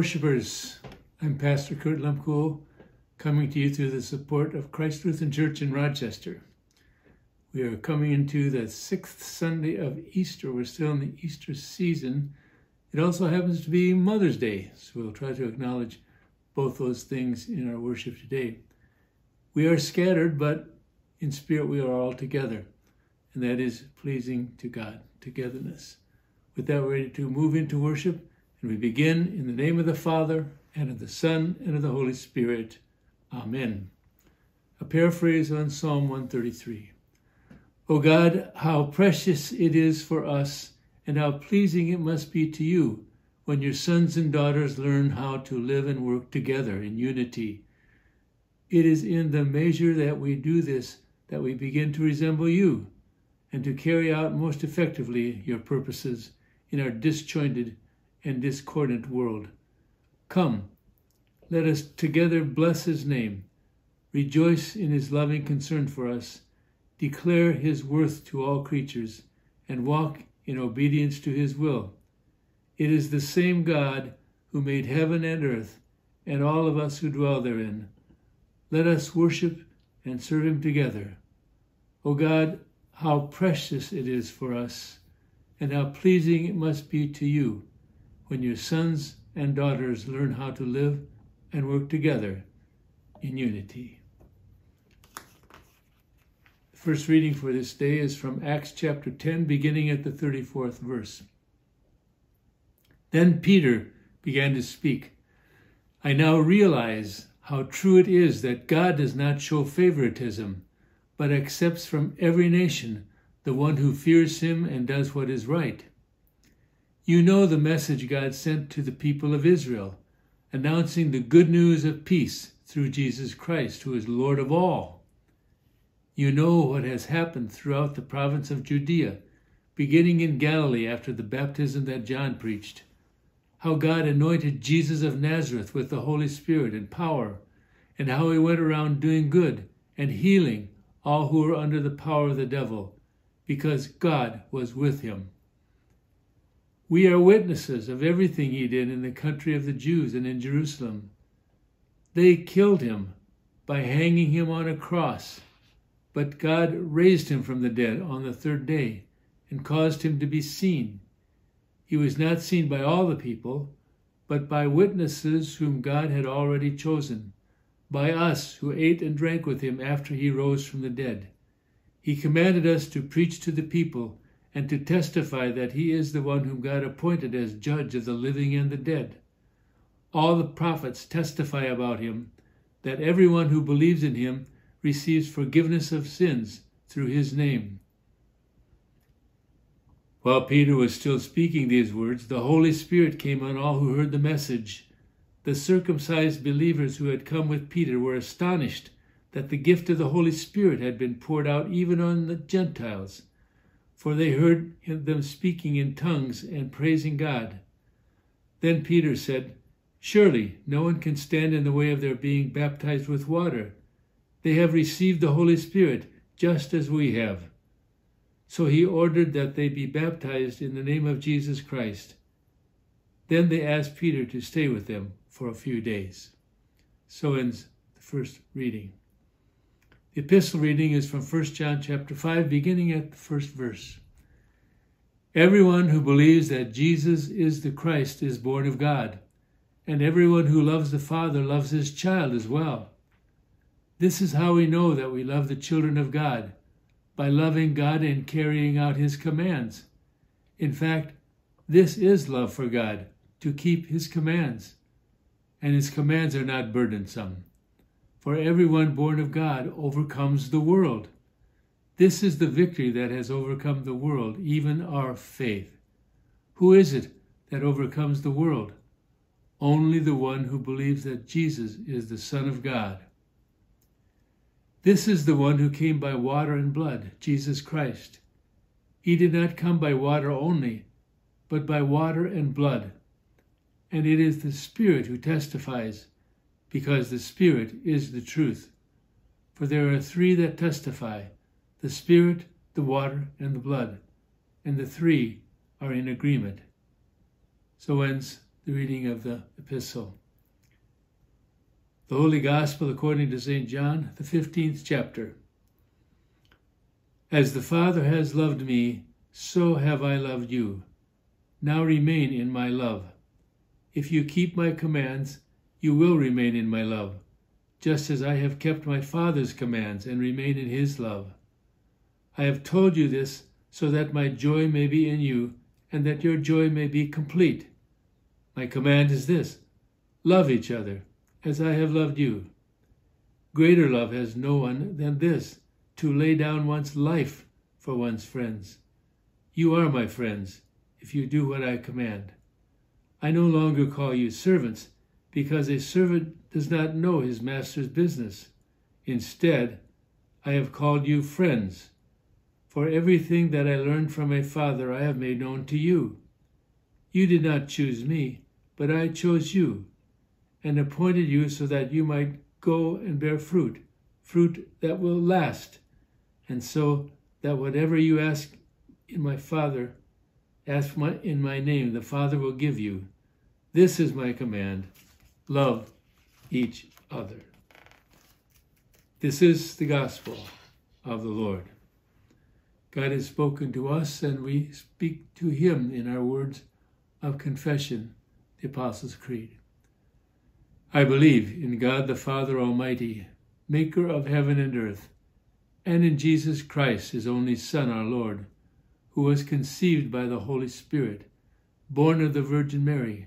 worshipers. I'm Pastor Kurt Lehmkuhl, coming to you through the support of Christ Lutheran Church in Rochester. We are coming into the sixth Sunday of Easter. We're still in the Easter season. It also happens to be Mother's Day, so we'll try to acknowledge both those things in our worship today. We are scattered, but in spirit we are all together, and that is pleasing to God, togetherness. With that, we're ready to move into worship. And we begin in the name of the Father, and of the Son, and of the Holy Spirit. Amen. A paraphrase on Psalm 133. O God, how precious it is for us, and how pleasing it must be to you when your sons and daughters learn how to live and work together in unity. It is in the measure that we do this that we begin to resemble you and to carry out most effectively your purposes in our disjointed and discordant world. Come, let us together bless his name, rejoice in his loving concern for us, declare his worth to all creatures, and walk in obedience to his will. It is the same God who made heaven and earth and all of us who dwell therein. Let us worship and serve him together. O God, how precious it is for us, and how pleasing it must be to you when your sons and daughters learn how to live and work together in unity. The first reading for this day is from Acts chapter 10, beginning at the 34th verse. Then Peter began to speak. I now realize how true it is that God does not show favoritism, but accepts from every nation the one who fears him and does what is right. You know the message God sent to the people of Israel, announcing the good news of peace through Jesus Christ, who is Lord of all. You know what has happened throughout the province of Judea, beginning in Galilee after the baptism that John preached, how God anointed Jesus of Nazareth with the Holy Spirit and power, and how he went around doing good and healing all who were under the power of the devil, because God was with him. We are witnesses of everything he did in the country of the Jews and in Jerusalem. They killed him by hanging him on a cross, but God raised him from the dead on the third day and caused him to be seen. He was not seen by all the people, but by witnesses whom God had already chosen, by us who ate and drank with him after he rose from the dead. He commanded us to preach to the people and to testify that he is the one whom God appointed as judge of the living and the dead. All the prophets testify about him that everyone who believes in him receives forgiveness of sins through his name. While Peter was still speaking these words, the Holy Spirit came on all who heard the message. The circumcised believers who had come with Peter were astonished that the gift of the Holy Spirit had been poured out even on the Gentiles for they heard them speaking in tongues and praising God. Then Peter said, Surely no one can stand in the way of their being baptized with water. They have received the Holy Spirit just as we have. So he ordered that they be baptized in the name of Jesus Christ. Then they asked Peter to stay with them for a few days. So ends the first reading. The epistle reading is from 1 John chapter 5, beginning at the first verse. Everyone who believes that Jesus is the Christ is born of God, and everyone who loves the Father loves his child as well. This is how we know that we love the children of God, by loving God and carrying out his commands. In fact, this is love for God, to keep his commands. And his commands are not burdensome. For everyone born of God overcomes the world. This is the victory that has overcome the world, even our faith. Who is it that overcomes the world? Only the one who believes that Jesus is the Son of God. This is the one who came by water and blood, Jesus Christ. He did not come by water only, but by water and blood. And it is the Spirit who testifies because the Spirit is the truth. For there are three that testify the Spirit, the water, and the blood, and the three are in agreement. So ends the reading of the epistle. The Holy Gospel according to St. John, the 15th chapter. As the Father has loved me, so have I loved you. Now remain in my love. If you keep my commands, you will remain in my love, just as I have kept my Father's commands and remain in his love. I have told you this so that my joy may be in you and that your joy may be complete. My command is this love each other as I have loved you. Greater love has no one than this to lay down one's life for one's friends. You are my friends if you do what I command. I no longer call you servants because a servant does not know his master's business. Instead, I have called you friends, for everything that I learned from my Father I have made known to you. You did not choose me, but I chose you, and appointed you so that you might go and bear fruit, fruit that will last, and so that whatever you ask in my Father, ask my, in my name, the Father will give you. This is my command love each other. This is the gospel of the Lord. God has spoken to us, and we speak to Him in our words of confession, the Apostles' Creed. I believe in God the Father Almighty, maker of heaven and earth, and in Jesus Christ, His only Son, our Lord, who was conceived by the Holy Spirit, born of the Virgin Mary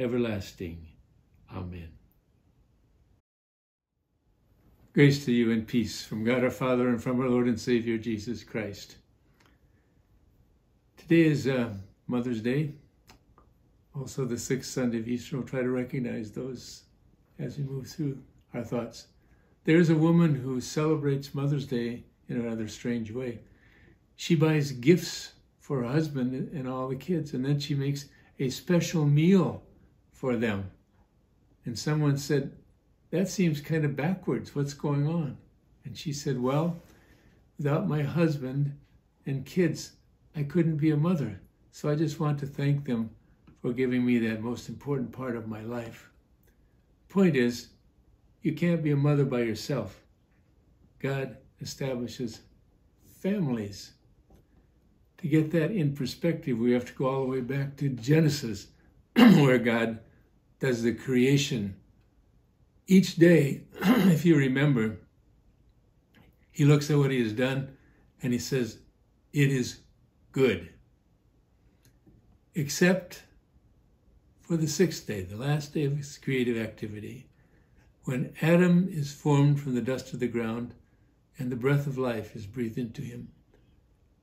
everlasting. Amen. Grace to you and peace from God our Father and from our Lord and Savior Jesus Christ. Today is uh, Mother's Day, also the sixth Sunday of Easter. We'll try to recognize those as we move through our thoughts. There's a woman who celebrates Mother's Day in a rather strange way. She buys gifts for her husband and all the kids, and then she makes a special meal for them. And someone said, That seems kind of backwards. What's going on? And she said, Well, without my husband and kids, I couldn't be a mother. So I just want to thank them for giving me that most important part of my life. Point is, you can't be a mother by yourself. God establishes families. To get that in perspective, we have to go all the way back to Genesis, where God does the creation. Each day, if you remember, he looks at what he has done and he says, It is good. Except for the sixth day, the last day of his creative activity, when Adam is formed from the dust of the ground and the breath of life is breathed into him.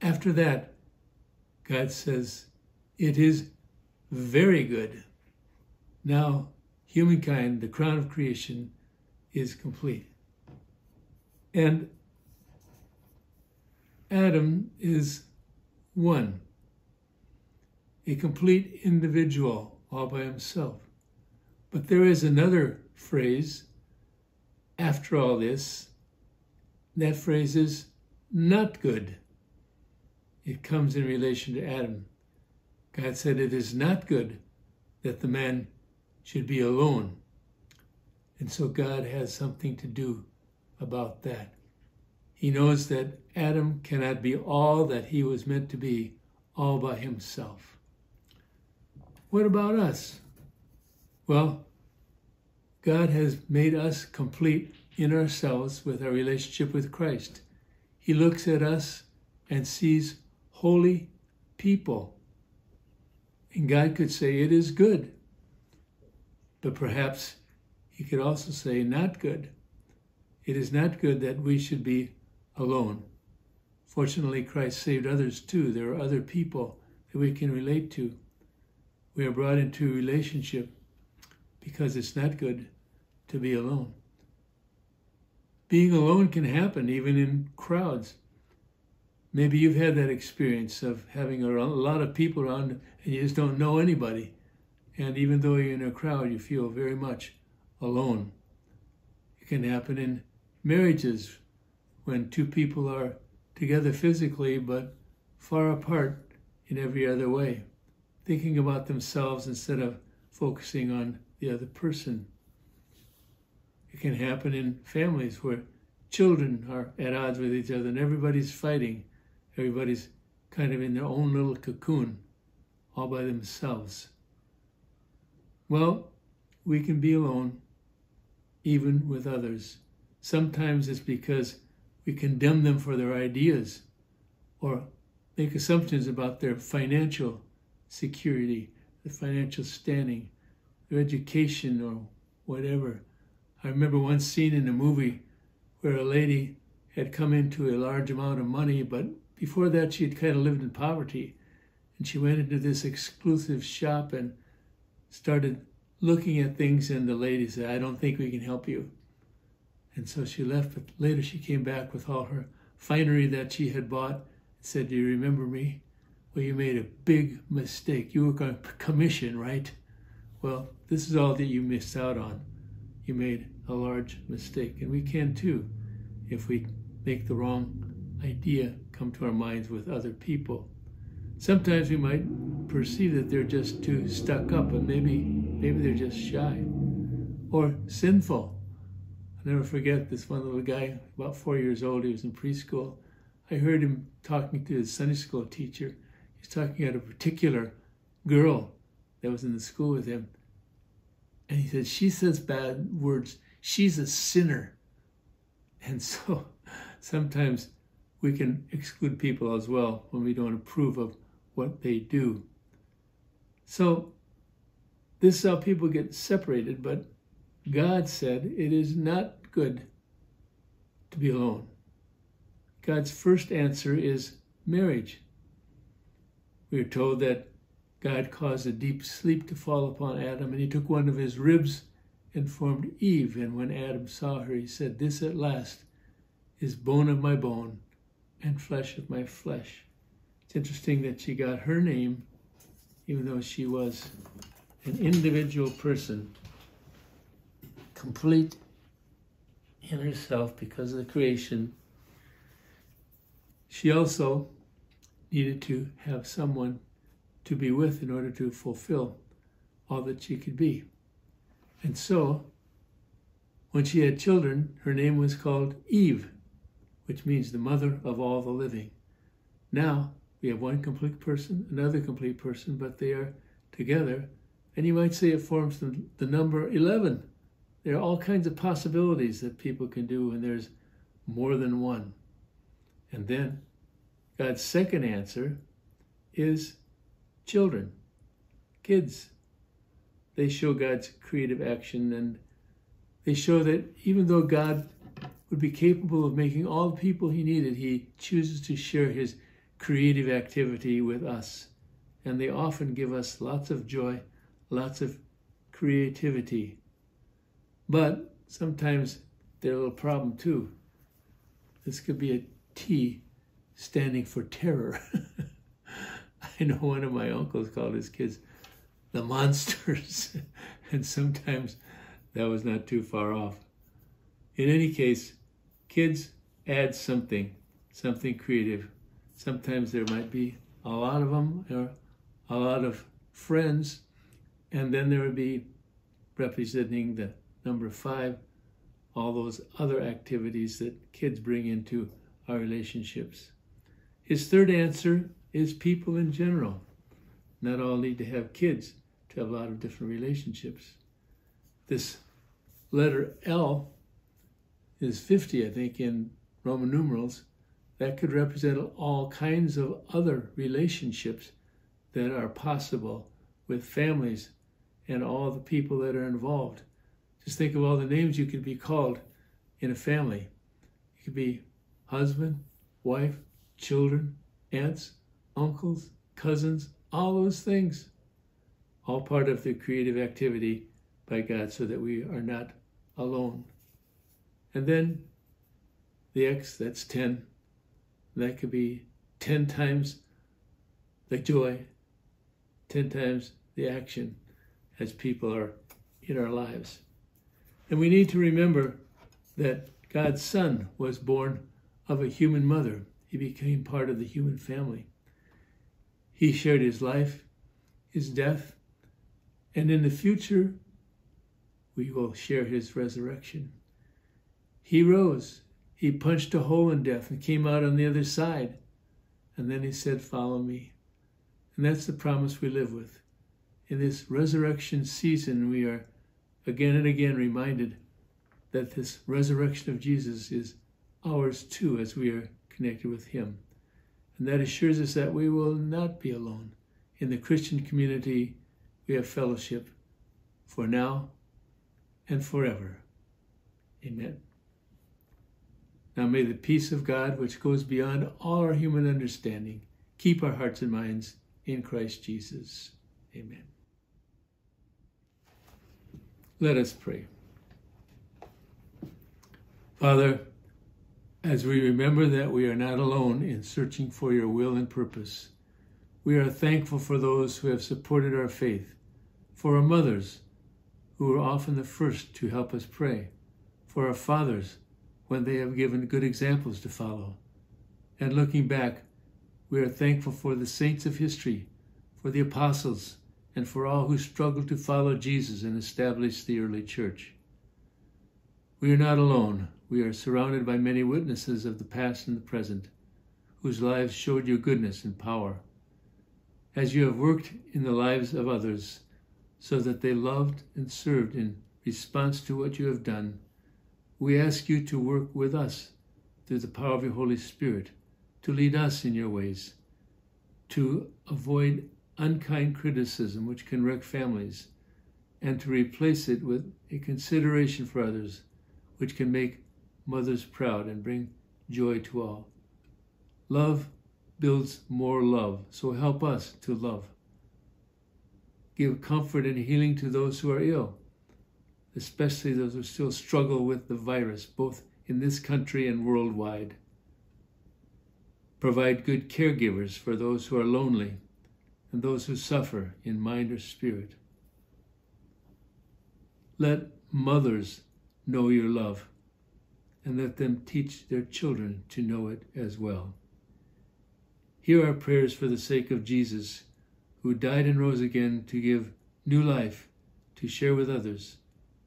After that, God says, It is very good. Now, humankind, the crown of creation, is complete. And Adam is one, a complete individual all by himself. But there is another phrase after all this. That phrase is not good. It comes in relation to Adam. God said, It is not good that the man should be alone. And so God has something to do about that. He knows that Adam cannot be all that he was meant to be all by himself. What about us? Well, God has made us complete in ourselves with our relationship with Christ. He looks at us and sees holy people. And God could say, It is good but perhaps he could also say, not good. It is not good that we should be alone. Fortunately, Christ saved others too. There are other people that we can relate to. We are brought into relationship because it's not good to be alone. Being alone can happen even in crowds. Maybe you've had that experience of having a lot of people around and you just don't know anybody. And even though you're in a crowd, you feel very much alone. It can happen in marriages when two people are together physically but far apart in every other way, thinking about themselves instead of focusing on the other person. It can happen in families where children are at odds with each other and everybody's fighting. Everybody's kind of in their own little cocoon, all by themselves. Well, we can be alone, even with others. Sometimes it's because we condemn them for their ideas or make assumptions about their financial security, their financial standing, their education, or whatever. I remember one scene in a movie where a lady had come into a large amount of money, but before that she had kind of lived in poverty. And she went into this exclusive shop and started looking at things, and the lady said, I don't think we can help you. And so she left, but later she came back with all her finery that she had bought and said, Do you remember me? Well, you made a big mistake. You were on commission, right? Well, this is all that you missed out on. You made a large mistake. And we can too if we make the wrong idea come to our minds with other people. Sometimes we might perceive that they're just too stuck up, and maybe maybe they're just shy or sinful. I'll never forget this one little guy, about four years old. He was in preschool. I heard him talking to his Sunday school teacher. He's talking about a particular girl that was in the school with him. And he said, She says bad words. She's a sinner. And so sometimes we can exclude people as well when we don't approve of what they do. So, this is how people get separated, but God said it is not good to be alone. God's first answer is marriage. We are told that God caused a deep sleep to fall upon Adam, and he took one of his ribs and formed Eve. And when Adam saw her, he said, This at last is bone of my bone and flesh of my flesh. It's interesting that she got her name, even though she was an individual person, complete in herself because of the creation. She also needed to have someone to be with in order to fulfill all that she could be. And so, when she had children, her name was called Eve, which means the mother of all the living. Now, we have one complete person, another complete person, but they are together. And you might say it forms the, the number 11. There are all kinds of possibilities that people can do when there's more than one. And then God's second answer is children, kids. They show God's creative action and they show that even though God would be capable of making all the people he needed, he chooses to share his creative activity with us. And they often give us lots of joy, lots of creativity. But sometimes they're a little problem too. This could be a T standing for terror. I know one of my uncles called his kids the monsters, and sometimes that was not too far off. In any case, kids add something, something creative. Sometimes there might be a lot of them or a lot of friends, and then there would be representing the number five, all those other activities that kids bring into our relationships. His third answer is people in general. Not all need to have kids to have a lot of different relationships. This letter L is 50, I think, in Roman numerals. That could represent all kinds of other relationships that are possible with families and all the people that are involved. Just think of all the names you could be called in a family. You could be husband, wife, children, aunts, uncles, cousins, all those things. all part of the creative activity by God so that we are not alone. And then the X, that's 10. That could be 10 times the joy, 10 times the action as people are in our lives. And we need to remember that God's Son was born of a human mother. He became part of the human family. He shared his life, his death, and in the future, we will share his resurrection. He rose. He punched a hole in death and came out on the other side. And then he said, Follow me. And that's the promise we live with. In this resurrection season, we are again and again reminded that this resurrection of Jesus is ours too as we are connected with him. And that assures us that we will not be alone. In the Christian community, we have fellowship for now and forever. Amen. Now may the peace of God, which goes beyond all our human understanding, keep our hearts and minds in Christ Jesus. Amen. Let us pray. Father, as we remember that we are not alone in searching for your will and purpose, we are thankful for those who have supported our faith, for our mothers, who are often the first to help us pray, for our fathers, when they have given good examples to follow. And looking back, we are thankful for the saints of history, for the apostles, and for all who struggled to follow Jesus and establish the early church. We are not alone we are surrounded by many witnesses of the past and the present, whose lives showed your goodness and power. As you have worked in the lives of others, so that they loved and served in response to what you have done, we ask you to work with us through the power of your Holy Spirit, to lead us in your ways, to avoid unkind criticism which can wreck families, and to replace it with a consideration for others which can make mothers proud and bring joy to all. Love builds more love, so help us to love. Give comfort and healing to those who are ill, especially those who still struggle with the virus, both in this country and worldwide. Provide good caregivers for those who are lonely and those who suffer in mind or spirit. Let mothers know your love and let them teach their children to know it as well. Hear our prayers for the sake of Jesus, who died and rose again to give new life to share with others,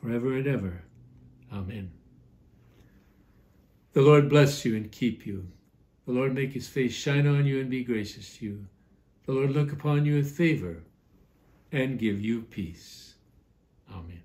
forever and ever. Amen. The Lord bless you and keep you. The Lord make his face shine on you and be gracious to you. The Lord look upon you with favor and give you peace. Amen.